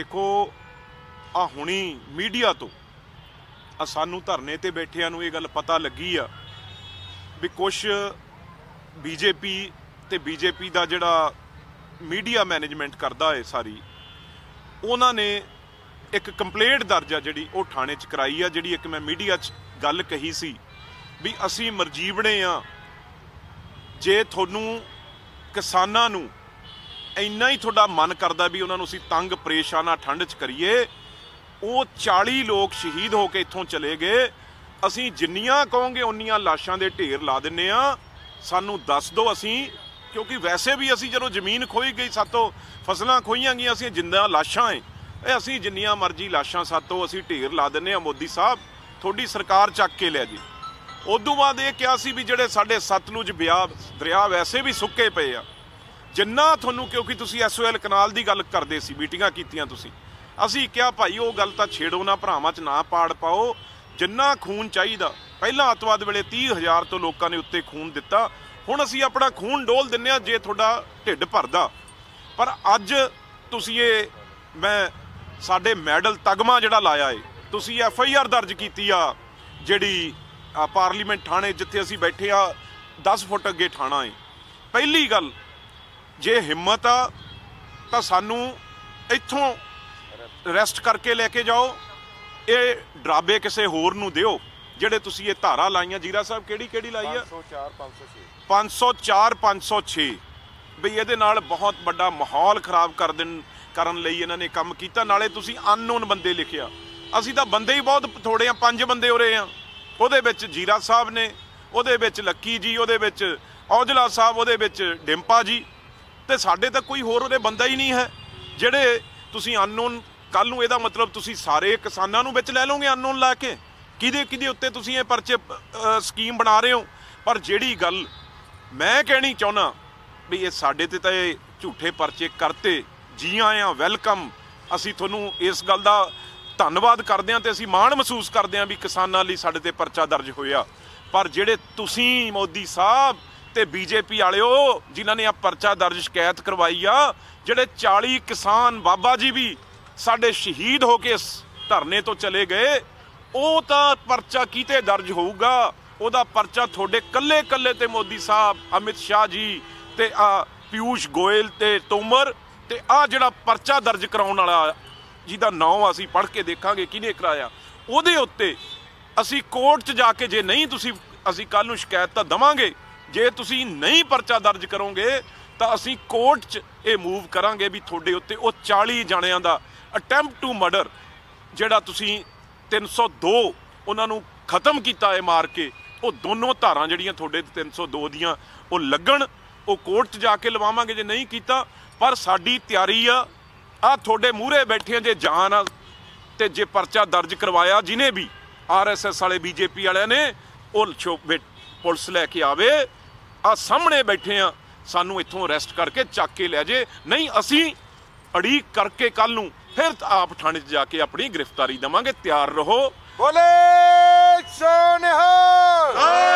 ਦੇਖੋ ਆ ਹੁਣੀ ਮੀਡੀਆ ਤੋਂ ਆ ਸਾਨੂੰ ਧਰਨੇ ਤੇ ਬੈਠਿਆਂ ਨੂੰ ਇਹ ਗੱਲ ਪਤਾ ਲੱਗੀ ਆ ਵੀ ਕੁਝ ਬੀਜੇਪੀ ਤੇ ਬੀਜੇਪੀ ਦਾ ਜਿਹੜਾ ਮੀਡੀਆ ਮੈਨੇਜਮੈਂਟ ਕਰਦਾ ਹੈ ਸਾਰੀ, ਉਹਨਾਂ ਨੇ ਇੱਕ ਕੰਪਲੇਂਟ ਦਰਜ ਆ ਜਿਹੜੀ ਉਹ ਥਾਣੇ 'ਚ ਕਰਾਈ ਆ, ਜਿਹੜੀ ਇੱਕ ਮੈਂ ਮੀਡੀਆ 'ਚ ਗੱਲ ਕਹੀ ਸੀ ਵੀ ਅਸੀਂ ਮਰਜੀਵਣੇ ਆ, ਜੇ ਤੁਹਾਨੂੰ ਕਿਸਾਨਾਂ ਨੂੰ ਇੰਨਾ ਹੀ ਤੁਹਾਡਾ ਮਨ ਕਰਦਾ ਵੀ ਉਹਨਾਂ ਨੂੰ ਅਸੀਂ ਤੰਗ ਪਰੇਸ਼ਾਨਾ ਠੰਡ 'ਚ ਕਰੀਏ। ਉਹ 40 ਲੋਕ ਸ਼ਹੀਦ ਹੋ ਕੇ ਇੱਥੋਂ ਚਲੇ ਗਏ। ਅਸੀਂ ਜਿੰਨੀਆਂ ਕਹੋਗੇ, ਉਨੀਆਂ ਲਾਸ਼ਾਂ ਦੇ ਢੇਰ ਲਾ ਦਿੰਨੇ ਆ। ਸਾਨੂੰ ਦੱਸ ਦਿਓ ਅਸੀਂ, ਕਿਉਂਕਿ ਵੈਸੇ ਵੀ ਅਸੀਂ ਜਦੋਂ ਜ਼ਮੀਨ ਖੋਈ ਗਈ, ਸਾਤੋਂ ਫਸਲਾਂ ਖੋਈਆਂ ਗਈਆਂ, ਅਸੀਂ ਜਿੰਦਾ ਲਾਸ਼ਾਂ ਏ, ਇਹ ਅਸੀਂ ਜਿੰਨੀਆਂ ਮਰਜ਼ੀ ਲਾਸ਼ਾਂ ਸਾਤੋਂ ਅਸੀਂ ਢੇਰ ਲਾ ਦਿੰਨੇ ਆ, ਮੋਦੀ ਸਾਹਿਬ। ਤੁਹਾਡੀ ਸਰਕਾਰ ਚੱਕ ਕੇ ਲੈ ਜੀ। ਉਦੋਂ ਬਾਅਦ ਇਹ ਕਿਹਾ ਸੀ ਵੀ ਜਿਹੜੇ ਸਾਡੇ ਸਤਲੁਜ ਵਿਆਹ ਦਰਿਆ ਵੈਸੇ ਵੀ ਸੁੱਕੇ ਪਏ ਆ। ਜਿੰਨਾ ਤੁਹਾਨੂੰ ਕਿਉਂਕਿ ਤੁਸੀਂ ਐਸਓਐਲ ਕਨਾਲ ਦੀ ਗੱਲ ਕਰਦੇ ਸੀ, ਮੀਟਿੰਗਾਂ ਕੀਤੀਆਂ ਤੁਸੀਂ। ਅਸੀਂ ਕਿਹਾ, ਭਾਈ, ਉਹ ਗੱਲ ਤਾਂ ਛੇੜੋ ਨਾ, ਭਰਾਵਾਂ 'ਚ ਨਾ ਪਾੜ ਪਾਓ। ਜਿੰਨਾ ਖੂਨ ਚਾਹੀਦਾ, ਪਹਿਲਾਂ ਅੱਤਵਾਦ ਵੇਲੇ 30000 ਤੋਂ ਲੋਕਾਂ ਨੇ ਉੱਤੇ ਖੂਨ ਦਿੱਤਾ। ਹੁਣ ਅਸੀਂ ਆਪਣਾ ਖੂਨ ਡੋਲ ਦਿੰਨੇ ਆ, ਜੇ ਤੁਹਾਡਾ ਢਿੱਡ ਭਰਦਾ। ਪਰ ਅੱਜ ਤੁਸੀਂ ਇਹ, ਮੈਂ, ਸਾਡੇ ਮੈਡਲ ਤਗਮਾ ਜਿਹੜਾ ਲਾਇਆ ਏ, ਤੁਸੀਂ ਐਫ ਆਈ ਆਰ ਦਰਜ ਕੀਤੀ ਆ, ਜਿਹੜੀ ਪਾਰਲੀਮੈਂਟ ਥਾਣੇ ਜਿੱਥੇ ਅਸੀਂ ਬੈਠੇ ਆ 10 ਫੁੱਟ ਅੱਗੇ ਥਾਣਾ ਏ। ਪਹਿਲੀ ਗੱਲ ਜੇ ਹਿੰਮਤ ਆ ਤਾਂ ਸਾਨੂੰ ਇੱਥੋਂ ਰੈਸਟ ਕਰਕੇ ਲੈ ਕੇ ਜਾਓ। ਇਹ ਡਰਾਬੇ ਕਿਸੇ ਹੋਰ ਨੂੰ ਦਿਓ ਜਿਹੜੇ ਤੁਸੀਂ ਇਹ ਧਾਰਾ ਲਾਈਆਂ। ਜੀਰਾ ਸਾਹਿਬ ਕਿਹੜੀ ਕਿਹੜੀ ਲਾਈ ਆ? 504 506 504 506 ਬਈ ਇਹਦੇ ਨਾਲ ਬਹੁਤ ਵੱਡਾ ਮਾਹੌਲ ਖਰਾਬ ਕਰ ਦੇਣ ਕਰਨ ਲਈ ਇਹਨਾਂ ਨੇ ਕੰਮ ਕੀਤਾ। ਨਾਲੇ ਤੁਸੀਂ ਅਨਨੋਨ ਬੰਦੇ ਲਿਖਿਆ। ਅਸੀਂ ਤਾਂ ਬੰਦੇ ਹੀ ਬਹੁਤ ਥੋੜੇ ਆ ਪੰਜ ਬੰਦੇ ਉਰੇ ਆ। ਉਹਦੇ ਵਿੱਚ ਜੀਰਾ ਸਾਹਿਬ ਨੇ ਉਹਦੇ ਵਿੱਚ ਲੱਕੀ ਜੀ ਉਹਦੇ ਵਿੱਚ ਔਜਲਾ ਸਾਹਿਬ ਉਹਦੇ ਵਿੱਚ ਡਿੰਪਾ ਜੀ। ਤੇ ਸਾਡੇ ਤਾਂ ਕੋਈ ਹੋਰ ਉਹਦੇ ਬੰਦਾ ਹੀ ਨਹੀਂ ਹੈ। ਜਿਹੜੇ ਤੁਸੀਂ ਅਨਨੋਨ ਕੱਲ ਨੂੰ ਇਹਦਾ ਮਤਲਬ ਤੁਸੀਂ ਸਾਰੇ ਕਿਸਾਨਾਂ ਨੂੰ ਵਿੱਚ ਲੈ ਲਓਗੇ ਅਨਨੋਨ ਲਾ ਕੇ। ਕਿਹਦੇ ਕਿਹਦੇ ਉੱਤੇ ਤੁਸੀਂ ਇਹ ਪਰਚੇ ਸਕੀਮ ਬਣਾ ਰਹੇ ਹੋ? ਪਰ ਜਿਹੜੀ ਗੱਲ ਮੈਂ ਕਹਿਣੀ ਚਾਹੁੰਦਾ ਵੀ ਇਹ ਸਾਡੇ ਤੇ ਤਾਂ ਇਹ ਝੂਠੇ ਪਰਚੇ ਕਰਤੇ, ਜੀ ਆਇਆਂ ਵੈਲਕਮ ਅਸੀਂ ਤੁਹਾਨੂੰ ਇਸ ਗੱਲ ਦਾ ਧੰਨਵਾਦ ਕਰਦੇ ਹਾਂ ਤੇ ਅਸੀਂ ਮਾਣ ਮਹਿਸੂਸ ਕਰਦੇ ਹਾਂ ਵੀ ਕਿਸਾਨਾਂ ਲਈ ਸਾਡੇ ਤੇ ਪਰਚਾ ਦਰਜ ਹੋਇਆ। ਪਰ ਜਿਹੜੇ ਤੁਸੀਂ ਮੋਦੀ ਸਾਹਿਬ ਤੇ ਬੀਜੇਪੀ ਵਾਲਿਓ ਜਿਨ੍ਹਾਂ ਨੇ ਆ ਪਰਚਾ ਦਰਜ ਸ਼ਿਕਾਇਤ ਕਰਵਾਈ ਆ, ਜਿਹੜੇ 40 ਕਿਸਾਨ ਬਾਬਾ ਜੀ ਵੀ ਸਾਡੇ ਸ਼ਹੀਦ ਹੋ ਕੇ ਇਸ ਧਰਨੇ ਤੋਂ ਚਲੇ ਗਏ, ਉਹ ਤਾਂ ਪਰਚਾ ਕੀਤੇ ਦਰਜ ਹੋਊਗਾ? ਉਹਦਾ ਪਰਚਾ ਤੁਹਾਡੇ ਕੱਲੇ ਕੱਲੇ ਤੇ ਮੋਦੀ ਸਾਹਿਬ, ਅਮਿਤ ਸ਼ਾਹ ਜੀ ਤੇ ਆ ਪਿਊਸ਼ ਗੋਇਲ ਤੇ ਤੋਮਰ ਤੇ ਆ ਜਿਹੜਾ ਪਰਚਾ ਦਰਜ ਕਰਾਉਣ ਵਾਲਾ ਜਿਹਦਾ ਨਾਮ ਅਸੀਂ ਪੜ੍ਹ ਕੇ ਦੇਖਾਂਗੇ, ਕਿਹਨੇ ਕਰਾਇਆ? ਉਹਦੇ ਉੱਤੇ ਅਸੀਂ ਕੋਰਟ 'ਚ ਜਾ ਕੇ ਜੇ ਨਹੀਂ ਤੁਸੀਂ, ਅਸੀਂ ਕੱਲ ਨੂੰ ਸ਼ਿਕਾਇਤ ਤਾਂ ਦਵਾਂਗੇ ਜੇ ਤੁਸੀਂ ਨਹੀਂ ਪਰਚਾ ਦਰਜ ਕਰੋਗੇ, ਤਾਂ ਅਸੀਂ ਕੋਰਟ 'ਚ ਇਹ ਮੂਵ ਕਰਾਂਗੇ ਵੀ ਤੁਹਾਡੇ ਉੱਤੇ ਉਹ 40 ਜਣਿਆਂ ਦਾ ਅਟੈਂਪਟ ਟੂ ਮਰਡਰ ਜਿਹੜਾ ਤੁਸੀਂ 302 ਉਹਨਾਂ ਨੂੰ ਖਤਮ ਕੀਤਾ ਹੈ ਮਾਰ ਕੇ, ਉਹ ਦੋਨੋਂ ਧਾਰਾਂ ਜਿਹੜੀਆਂ ਤੁਹਾਡੇ ਤੇ 302 ਦੀਆਂ, ਉਹ ਲੱਗਣ, ਉਹ ਕੋਰਟ 'ਚ ਜਾ ਕੇ ਲਵਾਵਾਂਗੇ ਜੇ ਨਹੀਂ ਕੀਤਾ, ਪਰ ਸਾਡੀ ਤਿਆਰੀ ਆ ਆ ਤੁਹਾਡੇ ਮੂਹਰੇ ਬੈਠੇ ਆ ਜੇ ਜਾਨ ਆ, ਤੇ ਜੇ ਪਰਚਾ ਦਰਜ ਕਰਵਾਇਆ ਜਿਨੇ ਵੀ ਆਰਐਸਐਸ ਵਾਲੇ ਬੀਜੇਪੀ ਵਾਲਿਆਂ ਨੇ, ਉਹ ਛੋ- ਪੁਲਿਸ ਲੈ ਕੇ ਆਵੇ ਆ ਸਾਹਮਣੇ ਬੈਠੇ ਆ। ਸਾਨੂੰ ਇੱਥੋਂ ਰੈਸਟ ਕਰਕੇ ਚੱਕ ਕੇ ਲੈ ਜੇ। ਨਹੀਂ, ਅਸੀਂ ਅੜੀਕ ਕਰਕੇ ਕੱਲ ਨੂੰ ਫਿਰ ਆਪ ਥਾਣੇ 'ਚ ਜਾ ਕੇ ਆਪਣੀ ਗ੍ਰਿਫਤਾਰੀ ਦਵਾਂਗੇ। ਤਿਆਰ ਰਹੋ। ਬੋਲੇ ਸੋਨਿਹਾਲ!